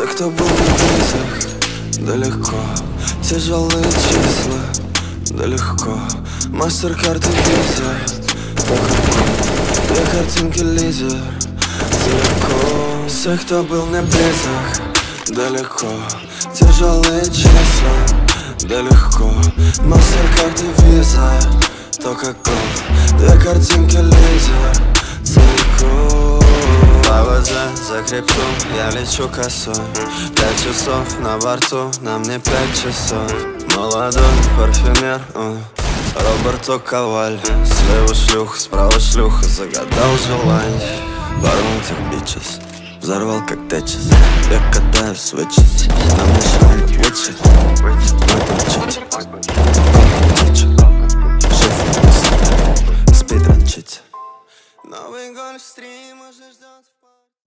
Все, кто был на близок, да легко. Тяжелые числа, да легко. Мастер-карты виза, Две картинки лидер, далеко. Все, кто был на близок, далеко Тяжелые числа, да легко. Мастер-карты виза, только год Две картинки лидер, за крипту я лечу косой. Пять часов на борту, нам не пять часов. Молодой парфюмер, Роберто Коваль Слева шлюх, справа шлюха, загадал желание. Тех бичес, взорвал как течес Я катаю свечес, нам мешает вычет Мы там чуть Шеф, спид ранчить Новый гольф стрим уже ждет